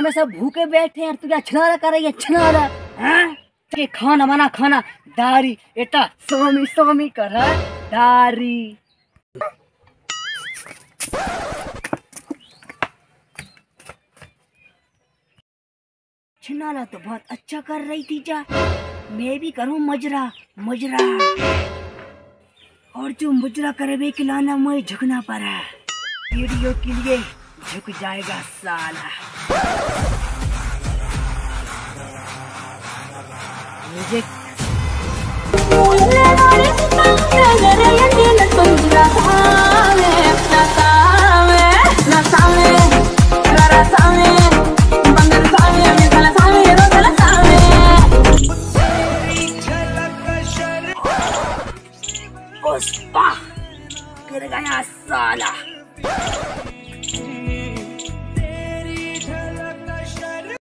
में सब भूखे बैठे हैं तू क्या छनारा कर रही है छनारा हैं? खाना, माना खाना, दारी, एटा स्वामी स्वामी कर रहा है। दारी छिनाला तो बहुत अच्छा कर रही थी जा। मैं भी करूँ मजरा मजरा। और जो मुजरा करे वे खिलाना मैं झुकना पड़ा वीडियो के लिए झुक जाएगा साला। मुझे Deus! Pá! Quero ganhar a!